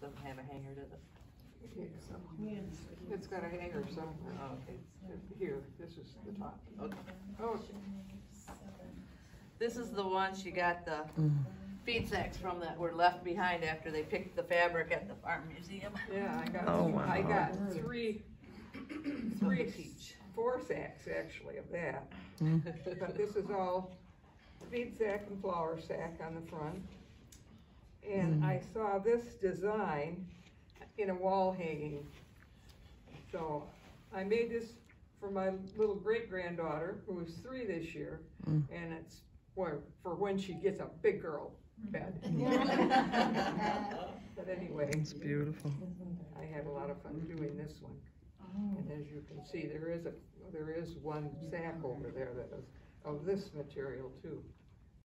doesn't have a hanger, does it? Yeah, so, It's got a hanger somewhere. Oh, okay. Here, this is the top. Okay. Oh, This is the one she got the feed sacks from that were left behind after they picked the fabric at the farm museum. yeah, I got, Oh, I wow. got three, three, each. four sacks actually of that. Mm. But this is all feed sack and flour sack on the front. And I saw this design in a wall hanging. So I made this for my little great granddaughter, who is three this year. Mm. And it's, for, for when she gets a big girl bed. But anyway, It's beautiful. I had a lot of fun doing this one. And as you can see, there is a, there is one sack over there that is of this material too.